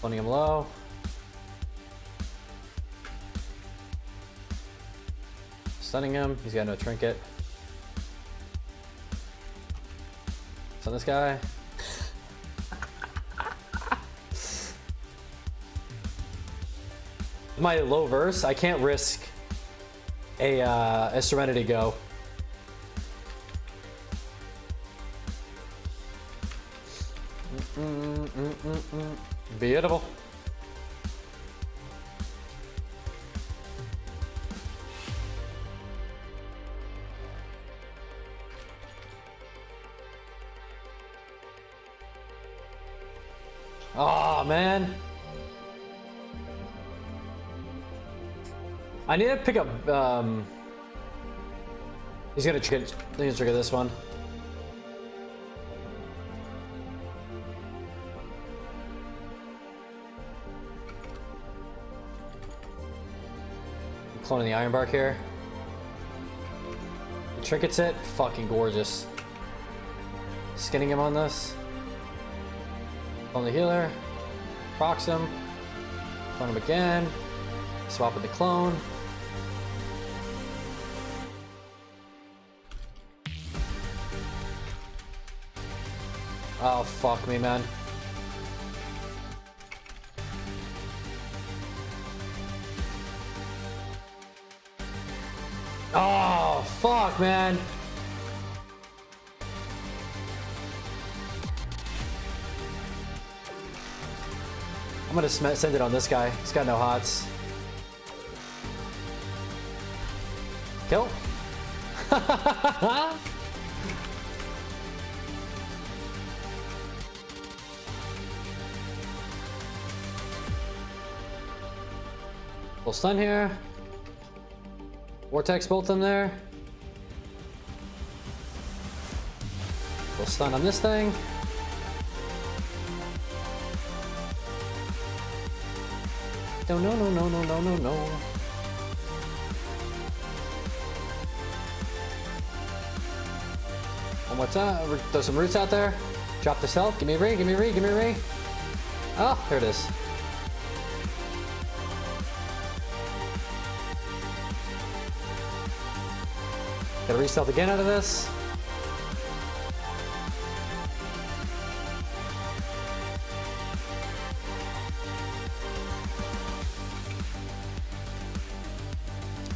Putting him low. Stunning him. He's got no trinket. Stun this guy. My low verse, I can't risk a, uh, a Serenity go. Mm, mm, mm, Beautiful. Oh man. I need to pick up um He's gonna he's gonna trigger this one. Cloning the Iron Bark here. The trinkets it, fucking gorgeous. Skinning him on this. On the healer. Procs him. Clone him again. Swap with the clone. Oh, fuck me, man. Oh, fuck, man. I'm gonna send it on this guy. He's got no hots. Kill. Full stun here. Vortex bolt them there. Full stun on this thing. No, no, no, no, no, no, no, no. One more time. Throw some roots out there. Drop this self. Give me a re, give me a re, give me a re. Oh, there it is. Gotta restealth again out of this.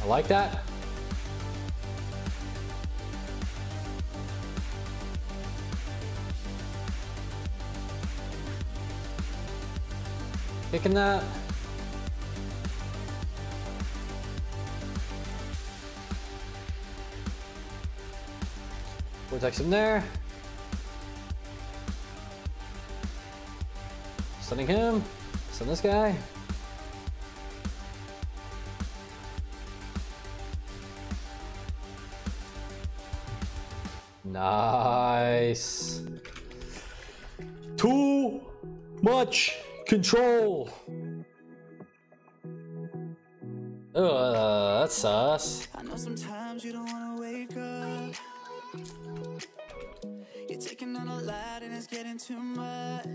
I like that. Kicking that. Vortex him there. Stunning him. Stun this guy. Nice. Too much control. Oh, Ugh, that's sus. I know sometimes you don't wanna wake up. Lot getting too much.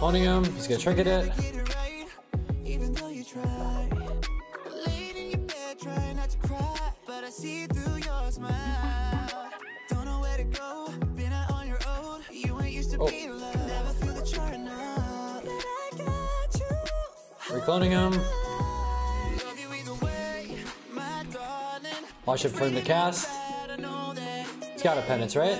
Owning him. He's gonna trinket it. Get it right, even though you try. Laid in your bed, trying not to cry, but I see through your smile. Don't know where to go, been out on your own. You ain't used to Oh. be loved. Never feel that you're enough. But I got you. Recloning him. Love you either way, my darling. Watch it him to cast. He's got a penance, right?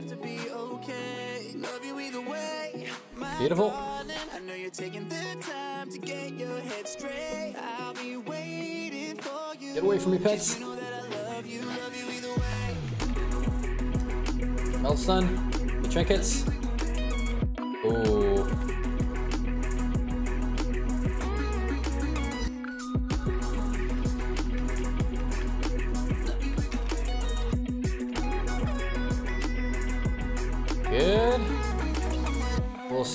Have to be okay. Love you either way, my Beautiful. darling. I know you're taking the time to get your head straight. I'll be waiting for you. Get away from me, pets. You know that I love you, love you either way. Melt stun. The trinkets. Ooh.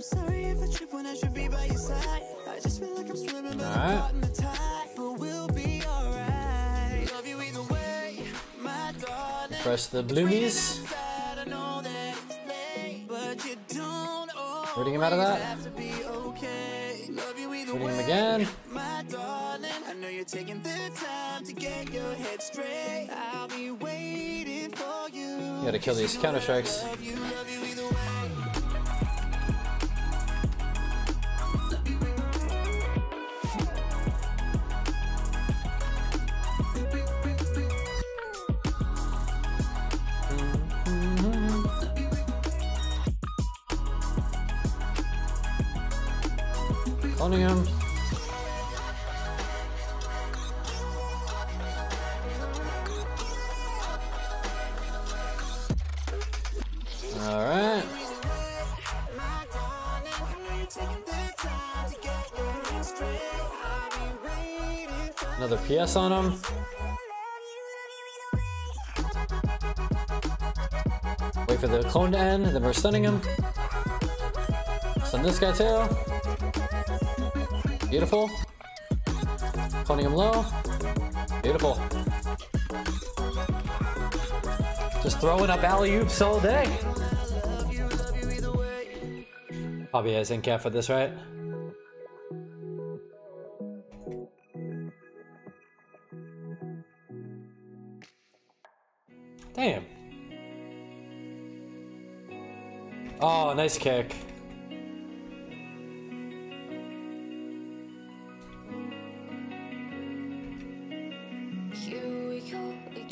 I'm sorry if I trip when I should be by your side. I just feel like I'm swimming, but I'm caught in the tide. But we'll be alright. Love you either way, my darling. Press the bloomies. I know that late, but you don't Rooting him out of that. have to be okay. Love you either Rooting him again. my darling. I know you're taking the time to get your head straight. I'll be waiting for you. You gotta kill these counter strikes. Waiting for Another PS on him. Wait for the clone to end, then we're stunning him. Stun this guy too. Beautiful. Cloning him low. Beautiful. Just throwing up alley oops all day. Probably has in cap for this, right? Damn. Oh, nice kick.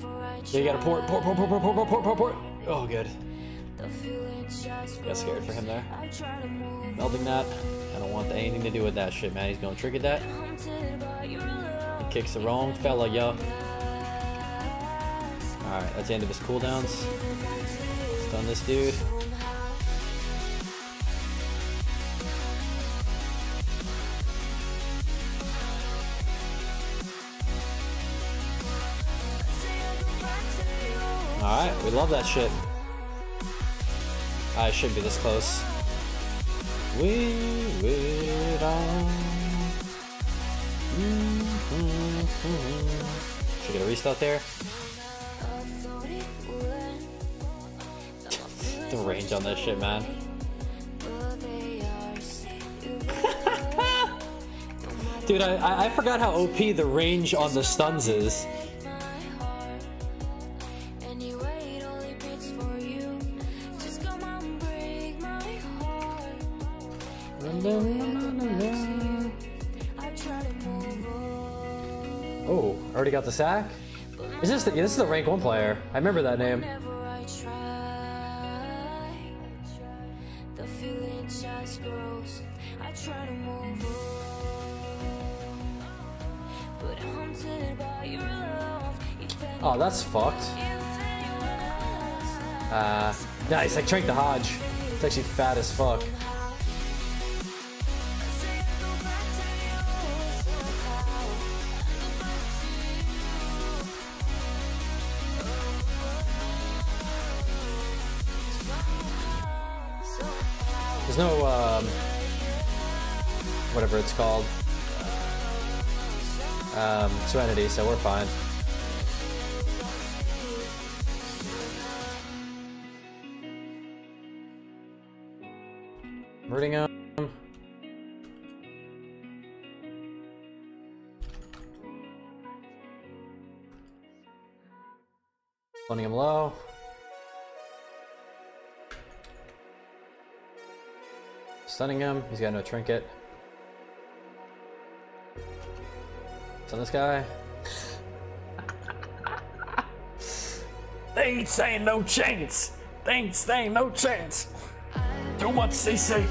Yeah, you gotta port, port, port, port, port, port, port, port, port, port. Oh, good. The feeling just Got scared for him there. I try to move Melding that. I don't want anything to do with that shit, man. He's gonna trigger that. haunted by your love. Kicks the wrong fella, yo. Alright, that's the end of his cooldowns. Stun this dude. Alright, we love that shit. I shouldn't be this close. We wait on. Mm-hmm. Should get a restart there. The range on this shit, man. Dude, I I forgot how OP the range on the stuns is. Oh, already got the sack? Is this the, yeah, this is the rank one player. I remember that name. Oh, that's fucked. Uh, nice. I tranked the Hodge. It's actually fat as fuck. There's no, um, whatever it's called, um, Serenity, so we're fine. Rooting him. Stunning him low. Stunning him. He's got no trinket. Send this guy. They ain't saying no chance. They ain't saying no chance. Too much CC.